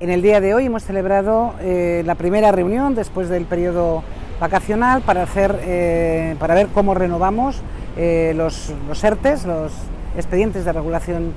En el día de hoy hemos celebrado eh, la primera reunión después del periodo vacacional para, hacer, eh, para ver cómo renovamos eh, los, los, ERTES, los expedientes de regulación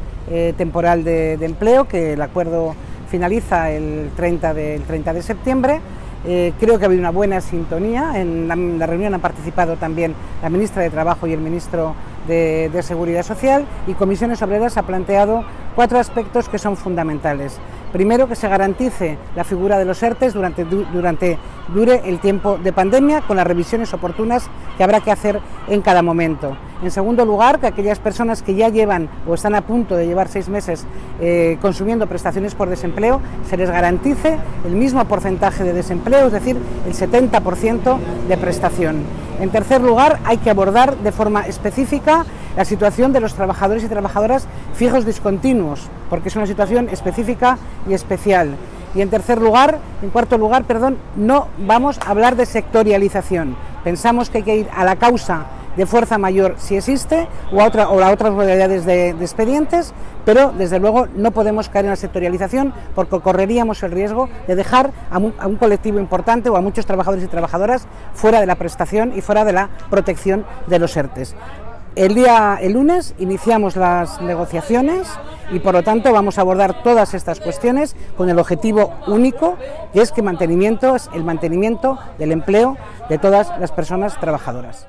temporal de, empleo, que el acuerdo finaliza el 30 de, el 30 de septiembre. creo que ha habido una buena sintonía. En la, en la, reunión han participado también la ministra de Trabajo y el ministro de, de Seguridad Social y Comisiones Obreras ha planteado cuatro aspectos que son fundamentales. Primero, que se garantice la figura de los ERTES durante, durante dure el tiempo de pandemia, con las revisiones oportunas que habrá que hacer en cada momento. En segundo lugar, que aquellas personas que ya llevan o están a punto de llevar seis meses eh, consumiendo prestaciones por desempleo, se les garantice el mismo porcentaje de desempleo, es decir, el 70% de prestación. En tercer lugar, hay que abordar de forma específica la situación de los trabajadores y trabajadoras fijos discontinuos, porque es una situación específica y especial. Y en tercer lugar, en cuarto lugar, perdón, no vamos a hablar de sectorialización. Pensamos que hay que ir a la causa de fuerza mayor si existe o a, otra, o a otras modalidades de, expedientes, pero desde luego no podemos caer en la sectorialización porque correríamos el riesgo de dejar a un, a un colectivo importante o a muchos trabajadores y trabajadoras fuera de la prestación y fuera de la protección de los ERTES. El día el lunes iniciamos las negociaciones y por lo tanto vamos a abordar todas estas cuestiones con el objetivo único que es que mantenimiento es el mantenimiento del empleo de todas las personas trabajadoras.